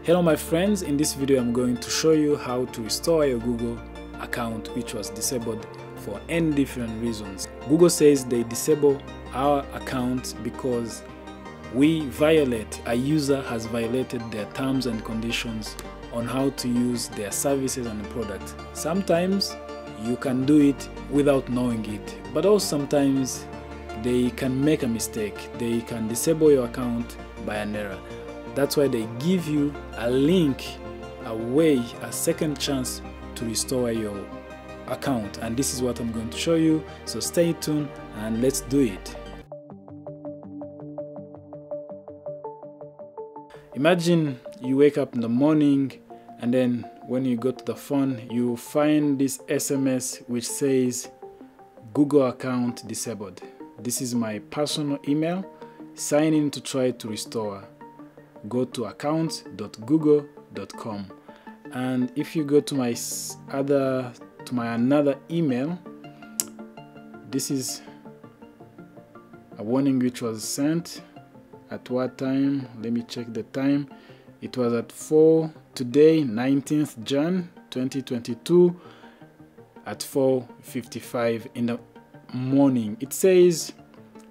Hello my friends, in this video I'm going to show you how to restore your Google account which was disabled for any different reasons. Google says they disable our account because we violate, a user has violated their terms and conditions on how to use their services and products. Sometimes you can do it without knowing it, but also sometimes they can make a mistake. They can disable your account by an error. That's why they give you a link, a way, a second chance to restore your account. And this is what I'm going to show you. So stay tuned and let's do it. Imagine you wake up in the morning and then when you go to the phone, you find this SMS which says Google account disabled. This is my personal email. Sign in to try to restore. Go to accounts.google.com and if you go to my other to my another email, this is a warning which was sent. At what time? Let me check the time. It was at 4 today 19th Jan 2022 at 4:55 in the morning. It says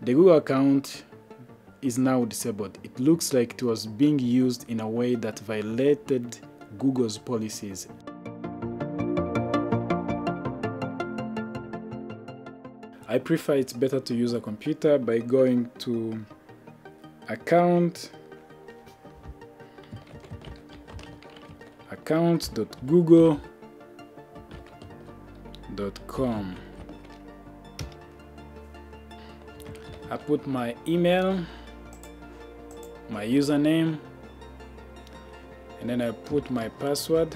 the Google account is now disabled. It looks like it was being used in a way that violated Google's policies. I prefer it's better to use a computer by going to account account.google.com I put my email my username and then I put my password.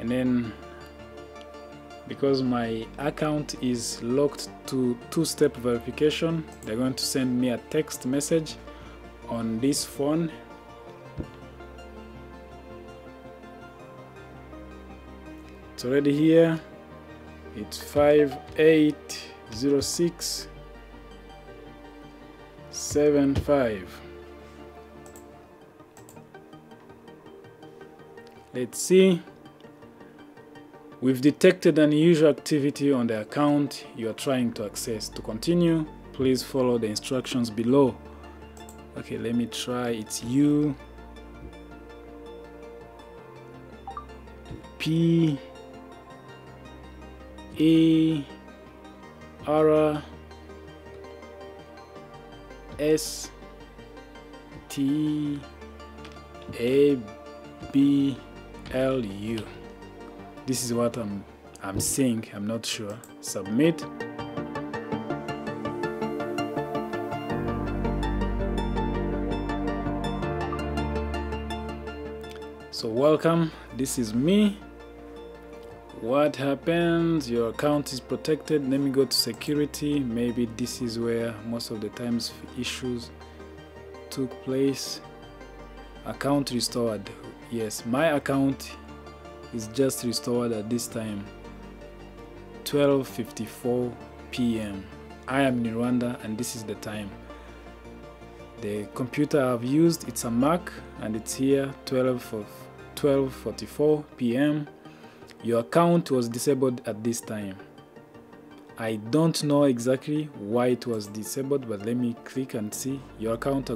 And then because my account is locked to two-step verification they're going to send me a text message on this phone. It's already here it's 5806 75 let's see We've detected unusual activity on the account you are trying to access. To continue, please follow the instructions below. Okay, let me try. It's U P A R S T A B L U. This is what I'm I'm seeing I'm not sure. Submit. So welcome. This is me what happens? Your account is protected. Let me go to security. Maybe this is where most of the times issues took place. Account restored. Yes my account is just restored at this time 12:54 p.m. I am in Rwanda and this is the time. The computer I've used it's a Mac and it's here 12 of 12:44 p.m. your account was disabled at this time. I don't know exactly why it was disabled but let me click and see. Your account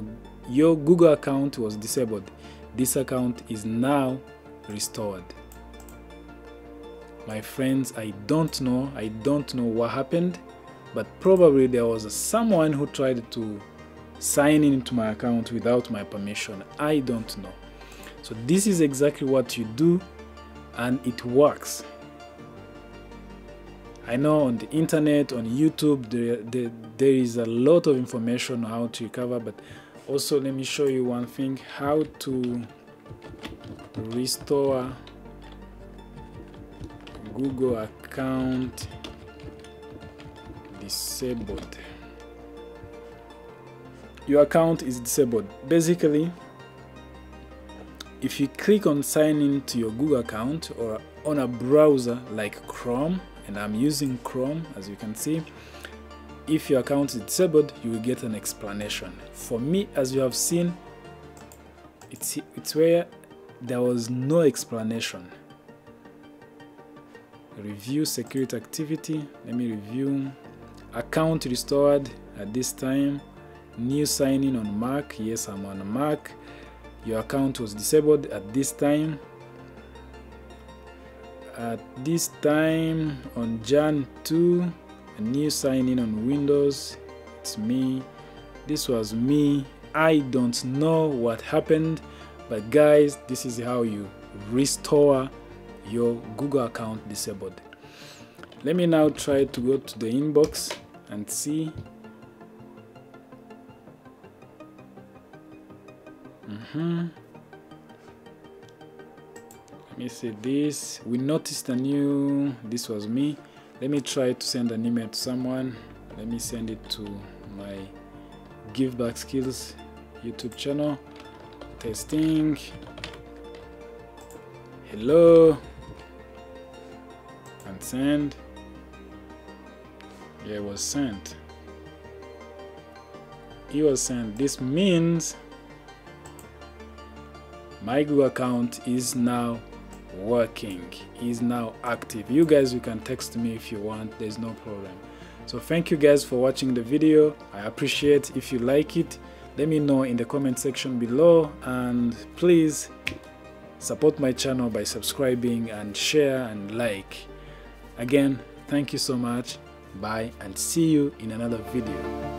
your Google account was disabled. This account is now restored. My friends i don't know i don't know what happened but probably there was someone who tried to sign into my account without my permission. I don't know. So this is exactly what you do and it works i know on the internet on youtube there, there, there is a lot of information on how to recover but also let me show you one thing how to restore Google account disabled. Your account is disabled. Basically, if you click on sign in to your Google account or on a browser like Chrome, and I'm using Chrome as you can see if your account is disabled you will get an explanation. For me as you have seen it's it's where there was no explanation. Review security activity. Let me review. Account restored at this time. New signing on mac. Yes i'm on mac your account was disabled at this time. At this time on jan 2 a new sign in on windows. It's me. This was me. I don't know what happened but guys this is how you restore your google account disabled. Let me now try to go to the inbox and see mm -hmm. let me see this. We noticed a new this was me. Let me try to send an email to someone. Let me send it to my give back skills youtube channel. Testing. Hello. And send. Yeah it was sent. It was sent. This means my google account is now working is now active. You guys you can text me if you want there's no problem. So thank you guys for watching the video. I appreciate if you like it. Let me know in the comment section below and please support my channel by subscribing and share and like. Again thank you so much. Bye and see you in another video